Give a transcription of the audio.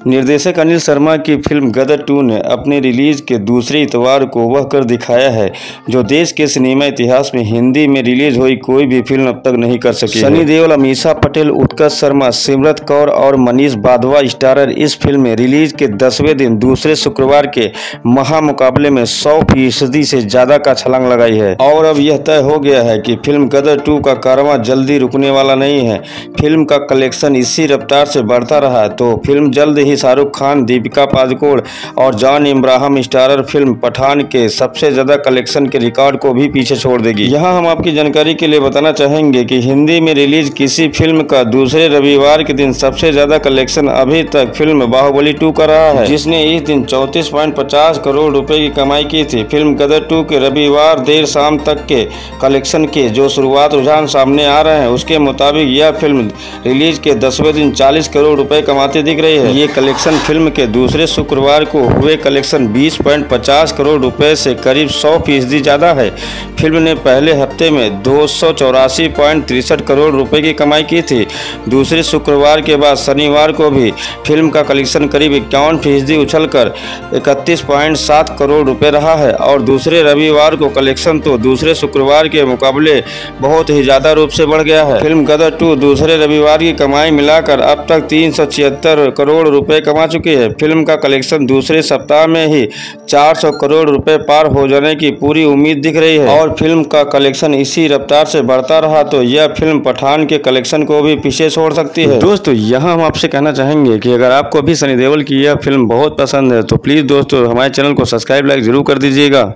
निर्देशक अनिल शर्मा की film Gadar to ने अपने रिलीज़ के दूसरे इतवार को वह कर दिखाया है, जो देश के सिनेमा इतिहास में हिंदी में रिलीज़ हुई कोई भी फ़िल्म अब तक नहीं कर सकी सनी देओल, अमीषा पटेल उत्कर्ष शर्मा, सिमरत कौर और मनीष बाधवा स्टारर इस फ़िल्म में रिलीज़ के दसवें दिन दूसरे शुक्रवार के महामुकाबले में सौ फ़ीसदी से ज़्यादा का छलांग लगाई है। और अब यह तय हो गया है की फ़िल्म गदर टू का कारवा जल्दी रुकने वाला नहीं है। फ़िल्म का कलेक्शन इसी रफ्तार से बढ़ता रहा तो फ़िल्म जल्द ही शाहरुख खान, दीपिका पादुकोण और John Abraham starrer film Pathaan के सबसे ज़्यादा कलेक्शन के रिकॉर्ड को भी पीछे छोड़ देगी। यहाँ हम आपकी जानकारी के लिए बताना चाहेंगे कि हिंदी में रिलीज़ किसी फ़िल्म का दूसरे रविवार के दिन सबसे ज़्यादा कलेक्शन अभी तक फ़िल्म बाहुबली टू का रहा है, जिसने इस दिन चौतीस करोड़ रुपए की कमाई की थी। फ़िल्म गदर टू के रविवार देर शाम तक के कलेक्शन के जो शुरुआत रुझान सामने आ रहे हैं, उसके मुताबिक यह फ़िल्म रिलीज़ के दसवें दिन 40 करोड़ रुपए कमाती दिख रही है। ये कलेक्शन फ़िल्म के दूसरे शुक्रवार को हुए कलेक्शन 20.50 करोड़ रुपए से करीब 100 फ़ीसदी ज़्यादा है। फ़िल्म ने पहले हफ़्ते में दो करोड़ रुपए की कमाई की थी। दूसरे शुक्रवार के बाद शनिवार को भी फ़िल्म का कलेक्शन करीब इक्यावन फ़ीसदी उछल कर करोड़ रुपए रहा है और दूसरे रविवार को कलेक्शन तो दूसरे शुक्रवार के मुकाबले बहुत ही ज़्यादा रूप से बढ़ गया है। फ़िल्म गदर टू दूसरे रविवार की कमाई मिलाकर अब तक तीन सौ छिहत्तर करोड़ रुपए कमा चुकी है। फ़िल्म का कलेक्शन दूसरे सप्ताह में ही 400 करोड़ रुपए पार हो जाने की पूरी उम्मीद दिख रही है। और फ़िल्म का कलेक्शन इसी रफ्तार से बढ़ता रहा तो यह फ़िल्म पठान के कलेक्शन को भी पीछे छोड़ सकती है। दोस्तों, यहाँ हम आपसे कहना चाहेंगे कि अगर आपको अभी सनी देओल की यह फ़िल्म बहुत पसंद है तो प्लीज़ दोस्तों, हमारे चैनल को सब्सक्राइब, लाइक ज़रूर कर दीजिएगा।